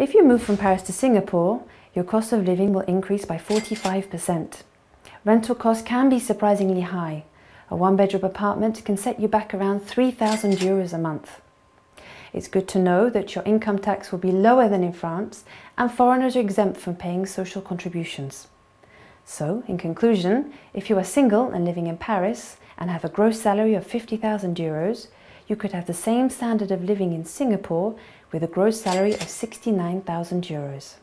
If you move from Paris to Singapore, your cost of living will increase by 45%. Rental costs can be surprisingly high. A one bedroom apartment can set you back around 3,000 euros a month. It's good to know that your income tax will be lower than in France and foreigners are exempt from paying social contributions. So, in conclusion, if you are single and living in Paris and have a gross salary of 50,000 euros, you could have the same standard of living in Singapore with a gross salary of 69,000 euros.